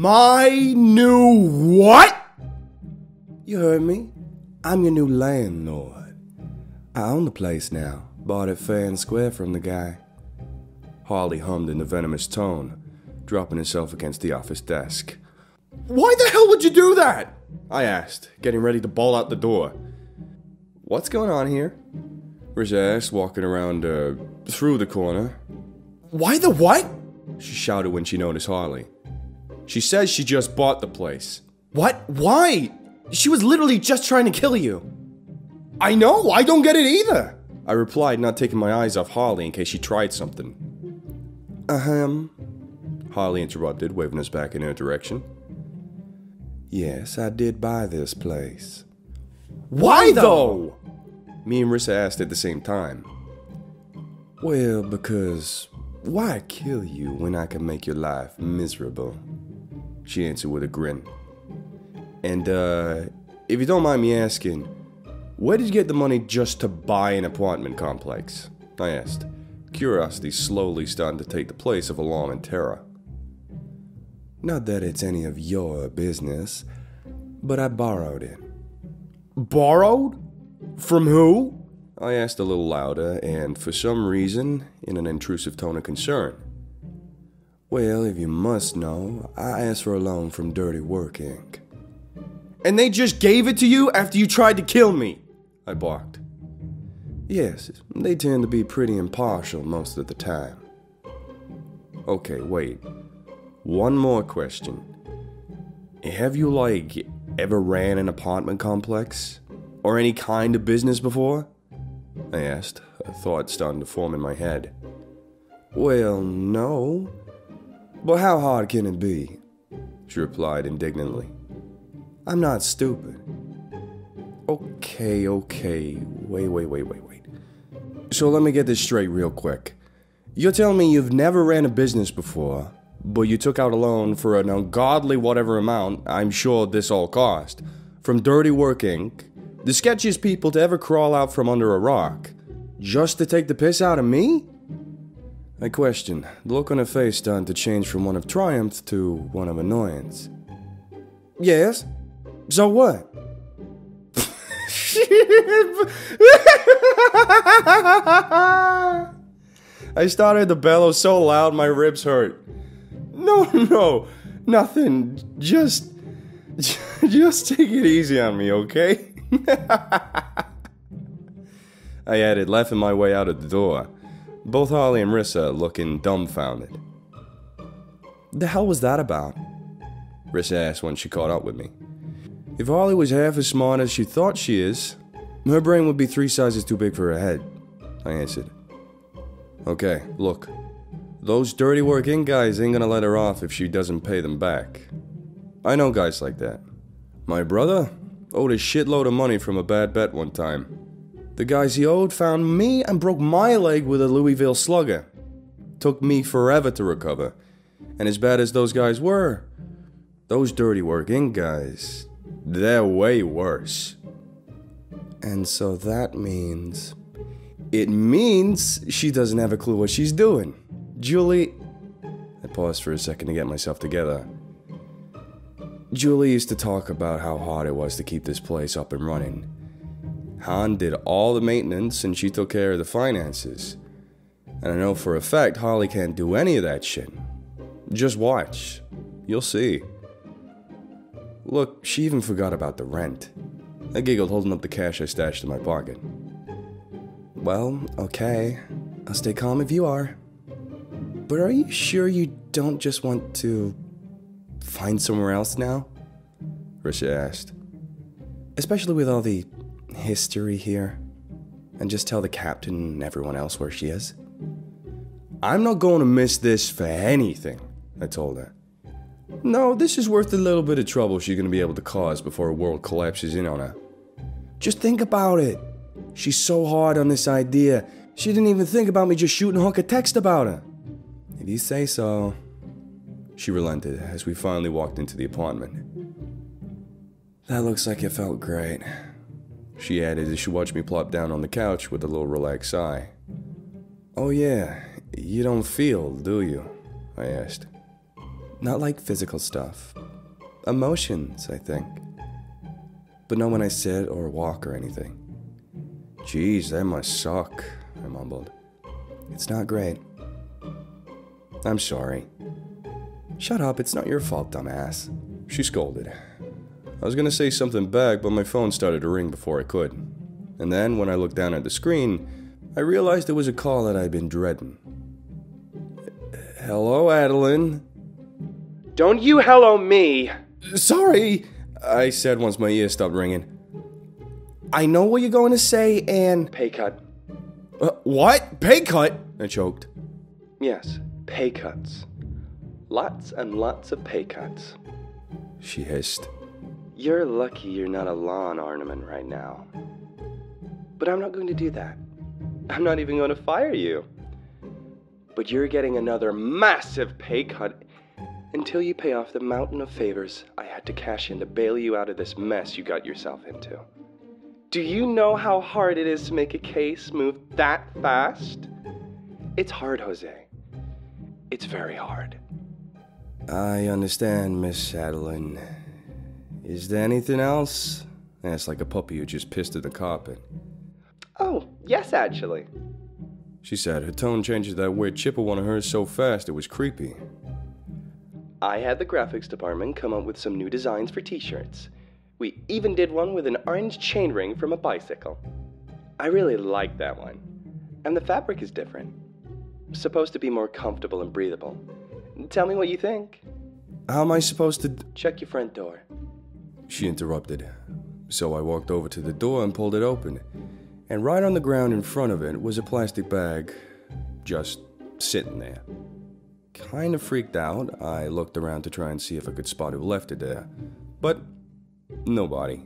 My new what? You heard me. I'm your new landlord. I own the place now. Bought it fair and square from the guy. Harley hummed in a venomous tone, dropping himself against the office desk. Why the hell would you do that? I asked, getting ready to ball out the door. What's going on here? Rissa asked, walking around uh, through the corner. Why the what? She shouted when she noticed Harley. She says she just bought the place. What? Why? She was literally just trying to kill you. I know, I don't get it either. I replied, not taking my eyes off Harley in case she tried something. Ahem. Harley interrupted, waving us back in her direction. Yes, I did buy this place. Why though? Me and Rissa asked at the same time. Well, because why kill you when I can make your life miserable? She answered with a grin. And, uh, if you don't mind me asking, where did you get the money just to buy an apartment complex? I asked, curiosity slowly starting to take the place of alarm and terror. Not that it's any of your business, but I borrowed it. Borrowed? From who? I asked a little louder, and for some reason, in an intrusive tone of concern. Well, if you must know, I asked for a loan from Dirty Work Inc. And they just gave it to you after you tried to kill me? I barked. Yes, they tend to be pretty impartial most of the time. Okay, wait. One more question. Have you, like, ever ran an apartment complex? Or any kind of business before? I asked, a thought starting to form in my head. Well, no. But how hard can it be? She replied indignantly. I'm not stupid. Okay, okay. Wait, wait, wait, wait, wait. So let me get this straight real quick. You're telling me you've never ran a business before, but you took out a loan for an ungodly whatever amount I'm sure this all cost from Dirty Work Inc., the sketchiest people to ever crawl out from under a rock, just to take the piss out of me? I question, the look on her face starting to change from one of triumph to one of annoyance. Yes? So what? I started to bellow so loud my ribs hurt. No, no, nothing. Just, just take it easy on me, okay? I added, laughing my way out of the door. Both Harley and Rissa looking dumbfounded. The hell was that about? Rissa asked when she caught up with me. If Harley was half as smart as she thought she is, her brain would be three sizes too big for her head, I answered. Okay, look. Those Dirty Work Inc. guys ain't gonna let her off if she doesn't pay them back. I know guys like that. My brother owed a shitload of money from a bad bet one time. The guys he owed found me and broke my leg with a Louisville slugger. Took me forever to recover. And as bad as those guys were, those Dirty Work Inc. guys, they're way worse. And so that means. It means she doesn't have a clue what she's doing. Julie. I paused for a second to get myself together. Julie used to talk about how hard it was to keep this place up and running. Han did all the maintenance and she took care of the finances. And I know for a fact Harley can't do any of that shit. Just watch. You'll see. Look, she even forgot about the rent. I giggled, holding up the cash I stashed in my pocket. Well, okay. I'll stay calm if you are. But are you sure you don't just want to find somewhere else now? Rissa asked. Especially with all the history here. And just tell the captain and everyone else where she is. I'm not going to miss this for anything, I told her. No, this is worth the little bit of trouble she's going to be able to cause before a world collapses in on her. Just think about it. She's so hard on this idea. She didn't even think about me just shooting Hook a text about her. If you say so. She relented as we finally walked into the apartment. That looks like it felt great. She added as she watched me plop down on the couch with a little relaxed sigh. Oh, yeah, you don't feel, do you? I asked. Not like physical stuff. Emotions, I think. But not when I sit or walk or anything. Geez, that must suck, I mumbled. It's not great. I'm sorry. Shut up, it's not your fault, dumbass. She scolded. I was gonna say something back, but my phone started to ring before I could. And then, when I looked down at the screen, I realized it was a call that I'd been dreading. Hello, Adeline. Don't you hello me. Sorry, I said once my ear stopped ringing. I know what you're going to say, and. Pay cut. Uh, what? Pay cut? I choked. Yes, pay cuts. Lots and lots of pay cuts. She hissed. You're lucky you're not a lawn ornament right now. But I'm not going to do that. I'm not even going to fire you. But you're getting another massive pay cut until you pay off the mountain of favors I had to cash in to bail you out of this mess you got yourself into. Do you know how hard it is to make a case move that fast? It's hard, Jose. It's very hard. I understand, Miss Adeline. Is there anything else? Asked like a puppy who just pissed in the carpet. Oh, yes, actually. She said, her tone changed that weird chipper one of hers so fast it was creepy. I had the graphics department come up with some new designs for t shirts. We even did one with an orange chain ring from a bicycle. I really like that one. And the fabric is different. Supposed to be more comfortable and breathable. Tell me what you think. How am I supposed to. D- Check your front door. She interrupted. So I walked over to the door and pulled it open. And right on the ground in front of it was a plastic bag, just sitting there. Kind of freaked out, I looked around to try and see if I could spot who left it there. But nobody.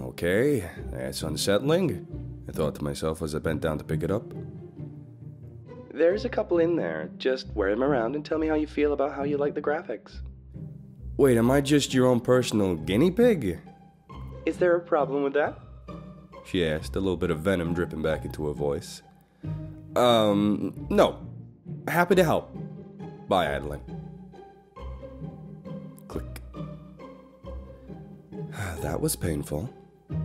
Okay, that's unsettling, I thought to myself as I bent down to pick it up. There's a couple in there. Just wear them around and tell me how you feel about how you like the graphics. Wait, am I just your own personal guinea pig? Is there a problem with that? She asked, a little bit of venom dripping back into her voice. Um, no. Happy to help. Bye, Adeline. Click. That was painful,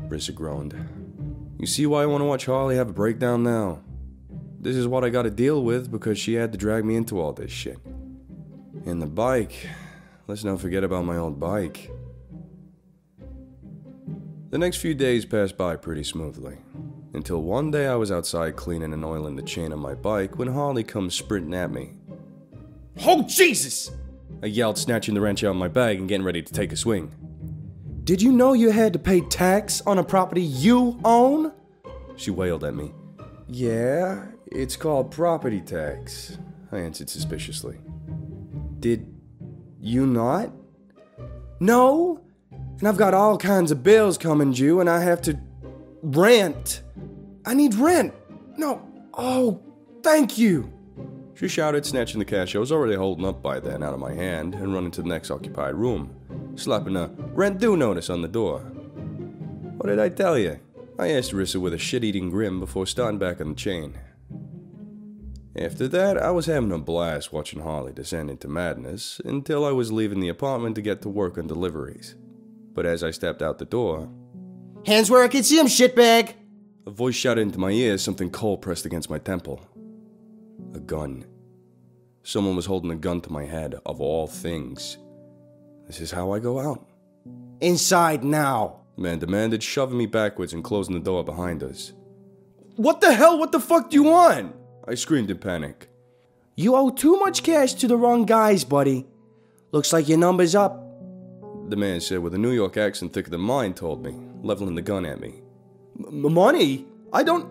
Rissa groaned. You see why I want to watch Harley have a breakdown now? This is what I gotta deal with because she had to drag me into all this shit. And the bike. Let's not forget about my old bike. The next few days passed by pretty smoothly. Until one day I was outside cleaning and oiling the chain on my bike when Harley comes sprinting at me. Oh, Jesus! I yelled, snatching the wrench out of my bag and getting ready to take a swing. Did you know you had to pay tax on a property you own? She wailed at me. Yeah, it's called property tax, I answered suspiciously. Did you not? No, and I've got all kinds of bills coming due, and I have to rent. I need rent. No, oh, thank you. She shouted, snatching the cash I was already holding up by then out of my hand and running to the next occupied room, slapping a rent due notice on the door. What did I tell you? I asked Rissa with a shit eating grin before starting back on the chain. After that, I was having a blast watching Harley descend into madness until I was leaving the apartment to get to work on deliveries. But as I stepped out the door, Hands where I can see 'em, shitbag! a voice shouted into my ear, something cold pressed against my temple. A gun. Someone was holding a gun to my head, of all things. This is how I go out. Inside now. The man demanded, shoving me backwards and closing the door behind us. What the hell? What the fuck do you want? I screamed in panic. You owe too much cash to the wrong guys, buddy. Looks like your number's up. The man said with a New York accent thicker than mine told me, leveling the gun at me. M- money? I don't.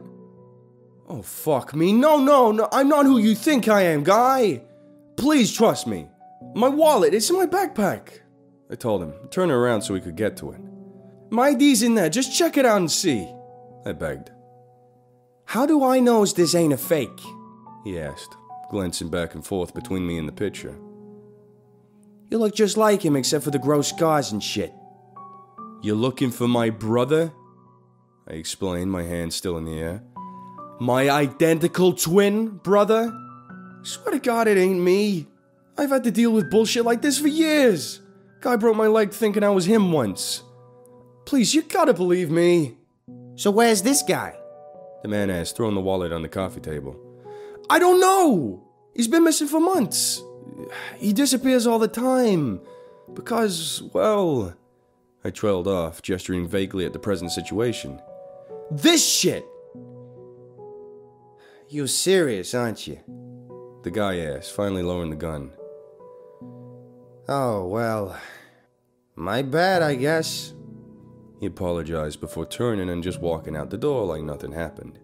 Oh, fuck me. No, no, no. I'm not who you think I am, guy. Please trust me. My wallet, it's in my backpack. I told him, turning around so he could get to it. My ID's in there. Just check it out and see. I begged. How do I know this ain't a fake? He asked, glancing back and forth between me and the picture. You look just like him except for the gross scars and shit. You're looking for my brother? I explained, my hand still in the air. My identical twin brother? Swear to God, it ain't me. I've had to deal with bullshit like this for years. Guy broke my leg thinking I was him once. Please, you gotta believe me. So where's this guy? The man asked, throwing the wallet on the coffee table. I don't know. He's been missing for months. He disappears all the time. Because, well. I trailed off, gesturing vaguely at the present situation. This shit! You're serious, aren't you? The guy asked, finally lowering the gun. Oh, well. My bad, I guess. He apologized before turning and just walking out the door like nothing happened.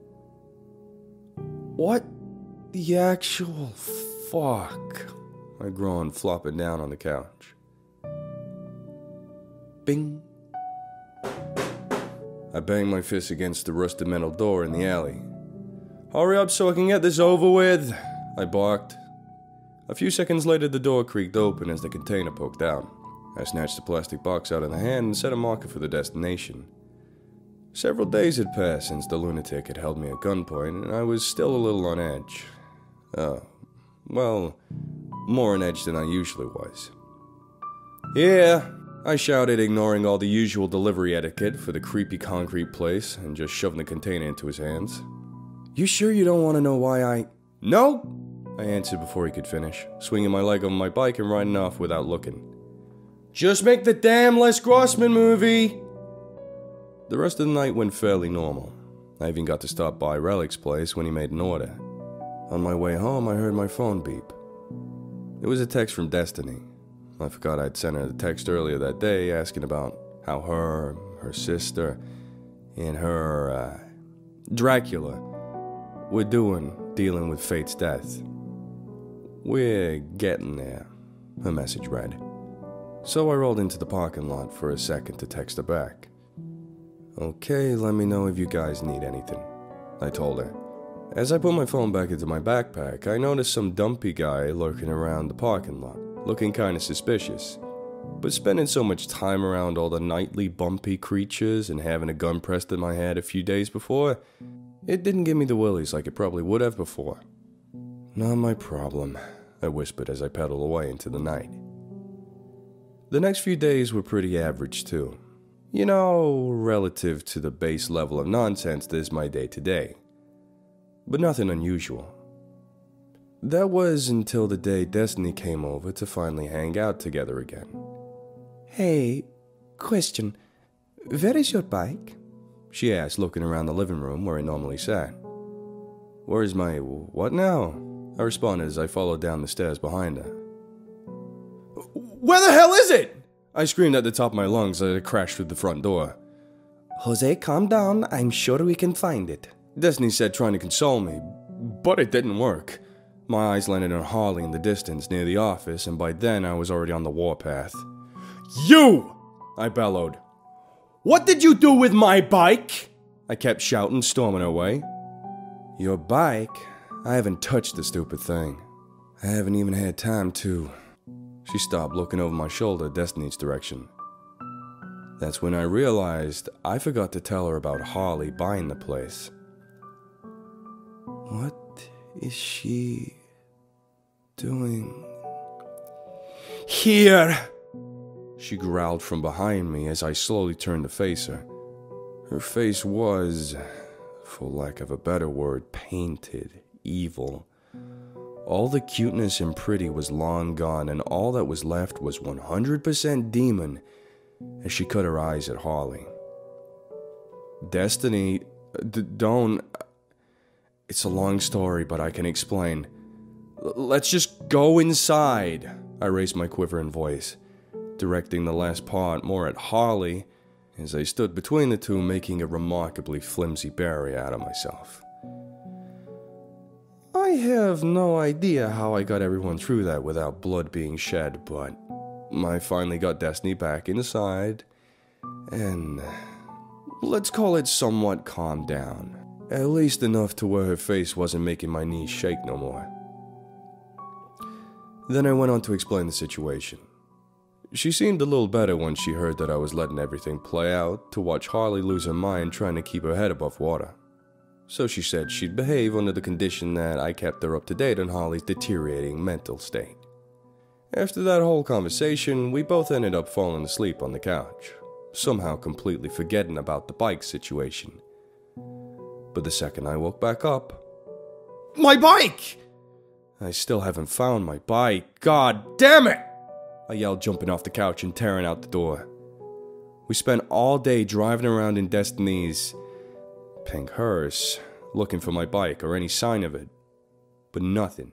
What the actual fuck? I groaned, flopping down on the couch. Bing. I banged my fist against the rusted metal door in the alley. Hurry up so I can get this over with, I barked. A few seconds later, the door creaked open as the container poked out. I snatched the plastic box out of the hand and set a marker for the destination. Several days had passed since the lunatic had held me at gunpoint, and I was still a little on edge. Uh, well, more on edge than I usually was. Yeah, I shouted, ignoring all the usual delivery etiquette for the creepy concrete place and just shoving the container into his hands. You sure you don't want to know why I. No! I answered before he could finish, swinging my leg on my bike and riding off without looking. Just make the damn Les Grossman movie! The rest of the night went fairly normal. I even got to stop by Relic's place when he made an order. On my way home, I heard my phone beep. It was a text from Destiny. I forgot I'd sent her the text earlier that day asking about how her, her sister, and her, uh, Dracula were doing dealing with Fate's death. We're getting there, her message read. So I rolled into the parking lot for a second to text her back. Okay, let me know if you guys need anything, I told her. As I put my phone back into my backpack, I noticed some dumpy guy lurking around the parking lot looking kinda suspicious. But spending so much time around all the nightly bumpy creatures and having a gun pressed in my head a few days before, it didn't give me the willies like it probably would have before. Not my problem, I whispered as I pedaled away into the night. The next few days were pretty average, too. You know, relative to the base level of nonsense that is my day to day. But nothing unusual. That was until the day Destiny came over to finally hang out together again. Hey, question. Where is your bike? She asked, looking around the living room where I normally sat. Where's my what now? I responded as I followed down the stairs behind her. Where the hell is it? I screamed at the top of my lungs as I crashed through the front door. Jose, calm down. I'm sure we can find it. Destiny said, trying to console me, but it didn't work. My eyes landed on Harley in the distance near the office, and by then I was already on the warpath. You! I bellowed. What did you do with my bike? I kept shouting, storming away. Your bike? I haven't touched the stupid thing. I haven't even had time to. She stopped, looking over my shoulder, Destiny's direction. That's when I realized I forgot to tell her about Harley buying the place. What is she doing? Here! She growled from behind me as I slowly turned to face her. Her face was, for lack of a better word, painted, evil. All the cuteness and pretty was long gone, and all that was left was 100% demon as she cut her eyes at Harley. Destiny, don't. It's a long story, but I can explain. L- let's just go inside. I raised my quivering voice, directing the last part more at Harley as I stood between the two, making a remarkably flimsy barrier out of myself. I have no idea how I got everyone through that without blood being shed, but I finally got Destiny back inside, and let's call it somewhat calmed down. At least enough to where her face wasn't making my knees shake no more. Then I went on to explain the situation. She seemed a little better when she heard that I was letting everything play out to watch Harley lose her mind trying to keep her head above water. So she said she'd behave under the condition that I kept her up to date on Harley's deteriorating mental state. After that whole conversation, we both ended up falling asleep on the couch, somehow completely forgetting about the bike situation. But the second I woke back up, My bike! I still haven't found my bike. God damn it! I yelled, jumping off the couch and tearing out the door. We spent all day driving around in Destiny's pink hearse, looking for my bike or any sign of it, but nothing.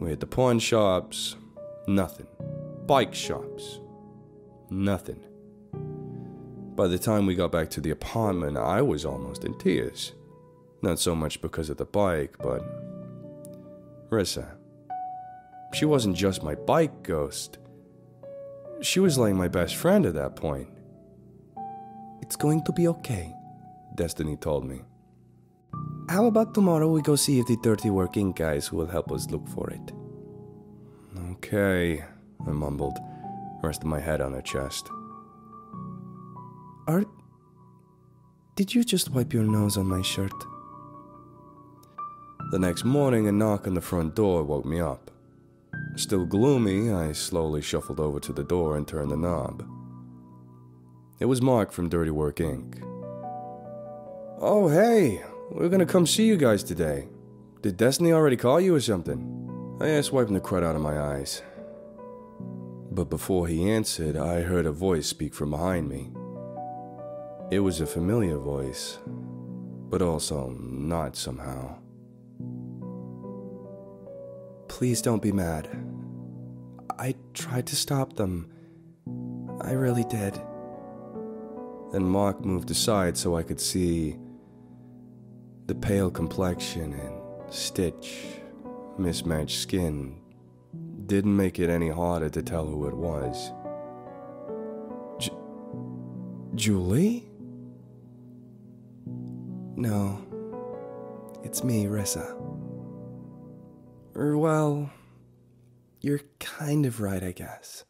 We hit the pawn shops, nothing. Bike shops, nothing. By the time we got back to the apartment, I was almost in tears. Not so much because of the bike, but. Rissa. She wasn't just my bike ghost. She was like my best friend at that point. It's going to be okay. Destiny told me. How about tomorrow we go see if the Dirty Work Inc. guys will help us look for it? Okay, I mumbled, resting my head on her chest. Art, did you just wipe your nose on my shirt? The next morning, a knock on the front door woke me up. Still gloomy, I slowly shuffled over to the door and turned the knob. It was Mark from Dirty Work Inc. Oh, hey, we're gonna come see you guys today. Did Destiny already call you or something? I asked, wiping the crud out of my eyes. But before he answered, I heard a voice speak from behind me. It was a familiar voice, but also not somehow. Please don't be mad. I tried to stop them. I really did. Then Mark moved aside so I could see the pale complexion and stitch, mismatched skin. Didn't make it any harder to tell who it was. J- Julie? No. It's me, Rissa. Er, well, You're kind of right, I guess.